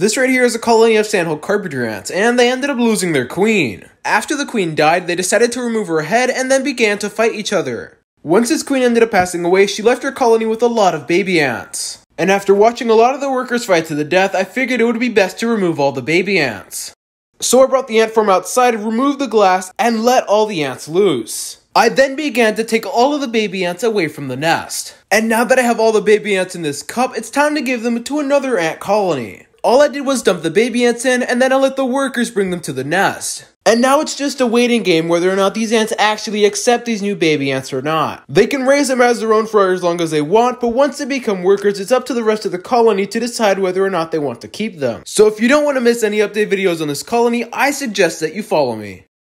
This right here is a colony of sandhill carpenter ants, and they ended up losing their queen. After the queen died, they decided to remove her head and then began to fight each other. Once his queen ended up passing away, she left her colony with a lot of baby ants. And after watching a lot of the workers fight to the death, I figured it would be best to remove all the baby ants. So I brought the ant farm outside, removed the glass, and let all the ants loose. I then began to take all of the baby ants away from the nest. And now that I have all the baby ants in this cup, it's time to give them to another ant colony. All I did was dump the baby ants in, and then I let the workers bring them to the nest. And now it's just a waiting game whether or not these ants actually accept these new baby ants or not. They can raise them as their own for as long as they want, but once they become workers, it's up to the rest of the colony to decide whether or not they want to keep them. So if you don't want to miss any update videos on this colony, I suggest that you follow me.